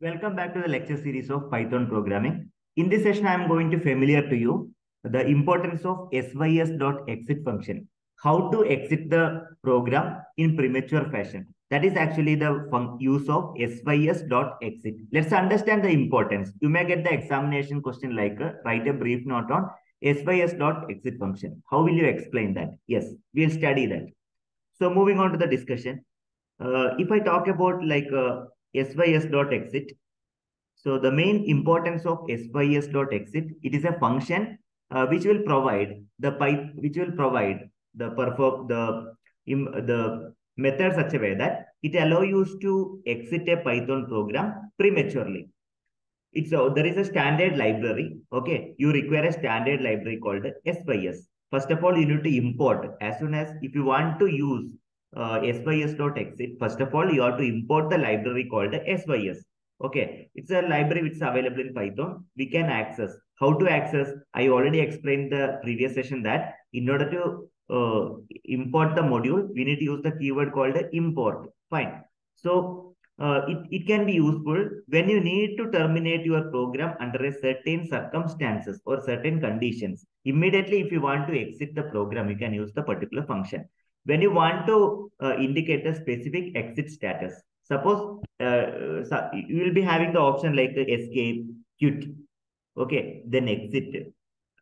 Welcome back to the lecture series of Python programming. In this session, I am going to familiar to you the importance of sys.exit function. How to exit the program in premature fashion. That is actually the use of sys.exit. Let's understand the importance. You may get the examination question like uh, write a brief note on sys.exit function. How will you explain that? Yes, we'll study that. So moving on to the discussion. Uh, if I talk about like uh, sys.exit. So the main importance of sys.exit, it is a function uh, which will provide the pipe, which will provide the perform the the method such a way that it allow you to exit a Python program prematurely. It's a, there is a standard library. Okay, you require a standard library called sys. First of all, you need to import as soon as if you want to use uh, sys.exit, first of all, you have to import the library called sys. Okay, it's a library which is available in Python. We can access. How to access? I already explained the previous session that in order to uh, import the module, we need to use the keyword called import. Fine. So uh, it, it can be useful when you need to terminate your program under a certain circumstances or certain conditions. Immediately, if you want to exit the program, you can use the particular function when you want to uh, indicate a specific exit status, suppose uh, so you will be having the option like uh, escape, quit, okay, then exit.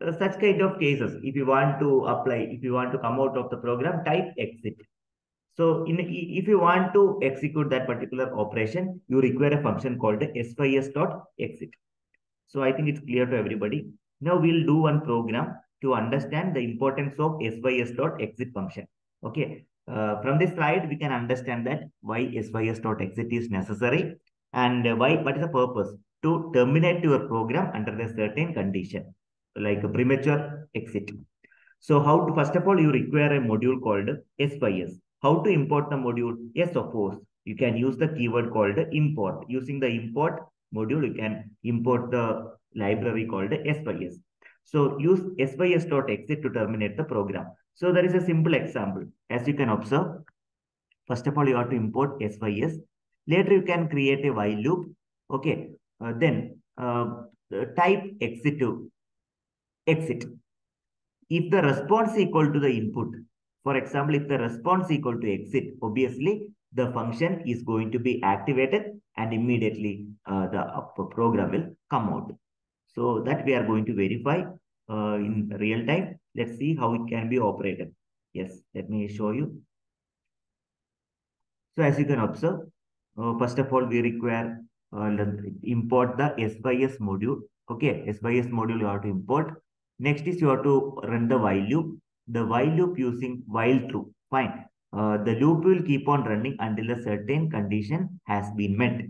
Uh, such kind of cases, if you want to apply, if you want to come out of the program, type exit. So in, if you want to execute that particular operation, you require a function called sys.exit. So I think it's clear to everybody. Now we'll do one program to understand the importance of sys.exit function. Okay. Uh, from this slide, we can understand that why sys.exit is necessary and why, what is the purpose? To terminate your program under a certain condition, like a premature exit. So how to, first of all, you require a module called sys. How to import the module? Yes, of course. You can use the keyword called import. Using the import module, you can import the library called sys. So use sys.exit to terminate the program. So there is a simple example. As you can observe, first of all, you have to import sys. Later, you can create a while loop. Okay. Uh, then uh, type exit to exit. If the response equal to the input, for example, if the response equal to exit, obviously the function is going to be activated and immediately uh, the program will come out. So that we are going to verify uh, in real time. Let's see how it can be operated. Yes, let me show you. So as you can observe, uh, first of all, we require uh, import the sys module. Okay, sys module you have to import. Next is you have to run the while loop. The while loop using while true. Fine. Uh, the loop will keep on running until a certain condition has been met.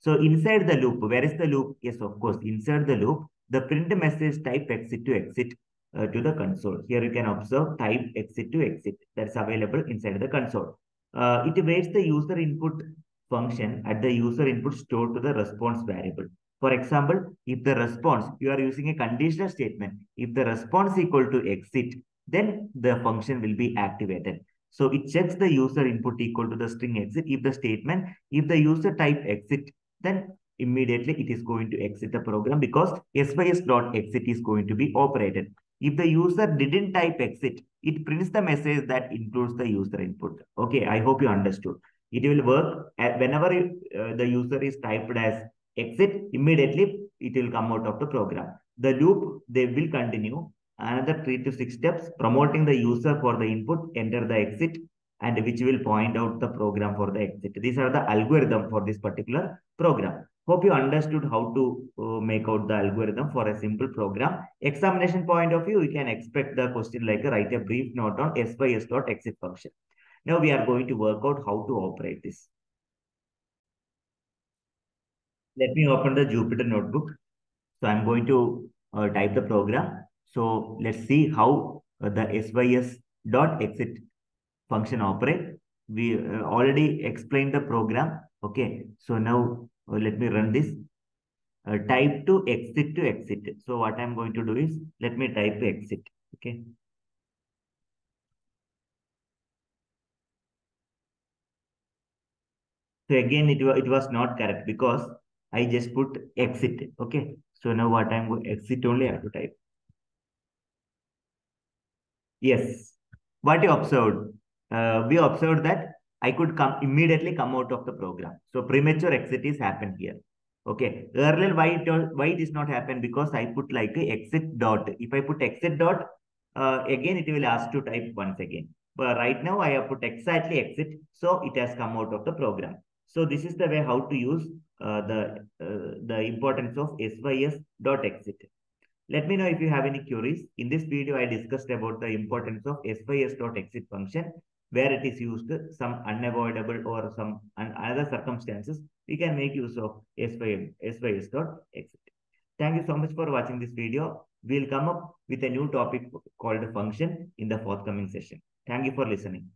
So inside the loop, where is the loop? Yes, of course, inside the loop, the print message type exit to exit uh, to the console. Here you can observe type exit to exit that's available inside the console. Uh, it waits the user input function at the user input stored to the response variable. For example, if the response, you are using a conditional statement, if the response equal to exit, then the function will be activated. So it checks the user input equal to the string exit. If the statement, if the user type exit, then immediately it is going to exit the program because sys.exit is going to be operated. If the user didn't type exit, it prints the message that includes the user input. Okay, I hope you understood. It will work whenever uh, the user is typed as exit, immediately it will come out of the program. The loop, they will continue another three to six steps, promoting the user for the input, enter the exit, and which will point out the program for the exit. These are the algorithm for this particular program. Hope you understood how to uh, make out the algorithm for a simple program. Examination point of view, you can expect the question like a write a brief note on sys.exit function. Now we are going to work out how to operate this. Let me open the Jupyter notebook. So I'm going to uh, type the program. So let's see how uh, the sys.exit function operate. We uh, already explained the program. Okay. So now uh, let me run this. Uh, type to exit to exit. So what I'm going to do is, let me type exit. Okay. So again, it, it was not correct because I just put exit. Okay. So now what I'm going exit only I have to type. Yes. What you observed? Uh, we observed that I could come immediately come out of the program. So premature exit is happened here. Okay. Earlier, why it, why it is not happen? Because I put like a exit dot. If I put exit dot, uh, again, it will ask to type once again. But right now, I have put exactly exit. So it has come out of the program. So this is the way how to use uh, the, uh, the importance of sys dot exit. Let me know if you have any queries. In this video, I discussed about the importance of sys dot exit function where it is used some unavoidable or some other circumstances, we can make use of SYM, SYS.exit. Thank you so much for watching this video. We'll come up with a new topic called function in the forthcoming session. Thank you for listening.